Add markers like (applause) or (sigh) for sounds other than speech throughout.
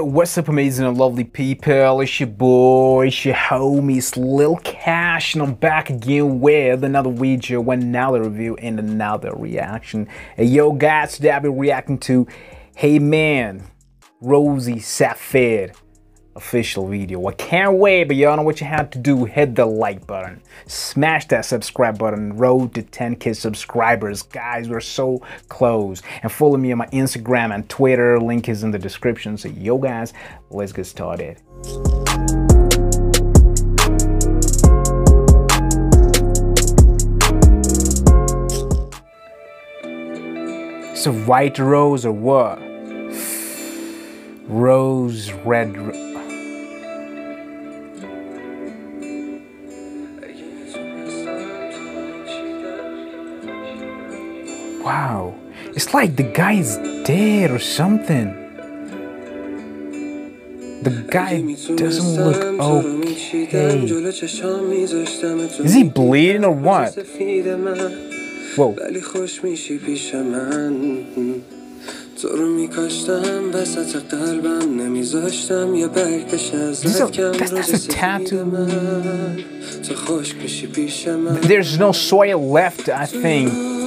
What's up amazing and lovely people, it's your boy, it's your homies Lil Kash and I'm back again with another video, another review and another reaction. Hey yo guys, today I'll be reacting to Hey Man, Roze Sefid official video. I can't wait, but y'all know what you have to do. Hit the like button, smash that subscribe button, road to 10k subscribers. Guys, we're so close. And follow me on my Instagram and Twitter. Link is in the description. So yo guys, let's get started. So white rose or what? (sighs) Rose, red, Wow, it's like the guy's dead or something. The guy doesn't look okay. Is he bleeding or what? Whoa. تو رو میکاشتم وسط قلبم نمیذاشتم یه برگ بشه از تو خوش میشی پیش من There's no soil left I think In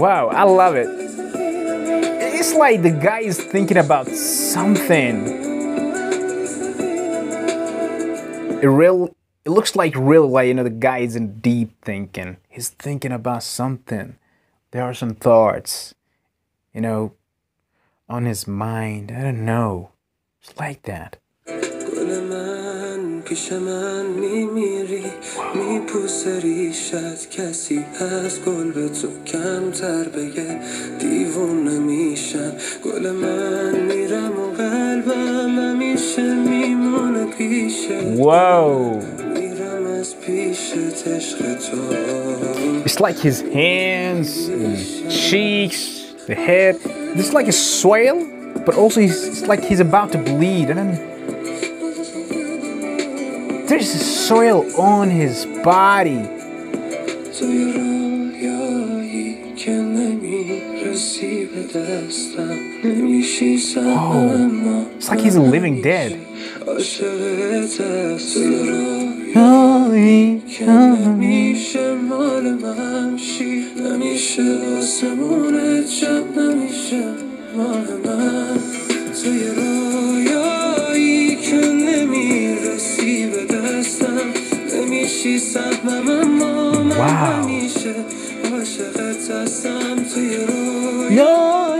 Wow, I love it. It's like the guy is thinking about something. It real it looks like real like you know the guy is in deep thinking. He's thinking about something. There are some thoughts, you know, on his mind. I don't know. It's like that پیش من میمیری کسی از گل به تو کمتر بگه دیوونه میشم گل من میرم و قلبم همیشه میمونه پیشه Whoa. It's like his hands, his cheeks, the head. This is like a swale, but also he's, it's like he's about to bleed. And then there's soil on his body. Oh, it's like he's a living dead. Wow. No,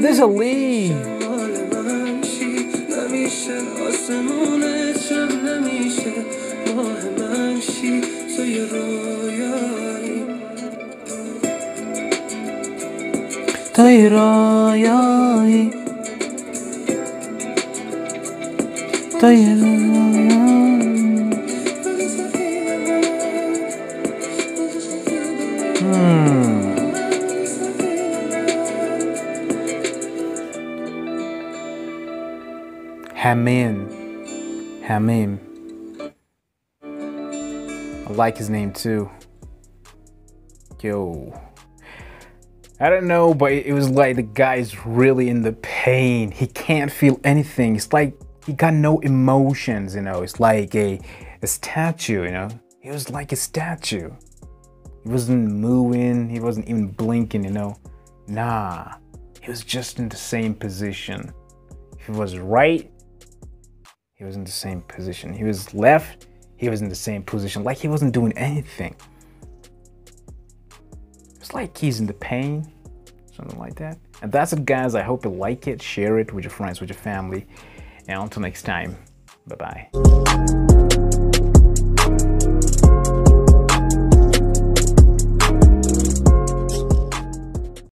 there's a lead. توی رویایی Hmm. Hamin. Hmm. Haamim. Haamim. I like his name too. Yo. I don't know, but it was like the guy's really in the pain. He can't feel anything. It's like he got no emotions, you know. It's like a, a statue, you know. He was like a statue. He wasn't moving, he wasn't even blinking, you know. Nah, he was just in the same position. If he was right, he was in the same position. He was left, he was in the same position, like he wasn't doing anything. It's like he's in the pain, something like that. And that's it, guys. I hope you like it. Share it with your friends, with your family. And until next time, bye bye.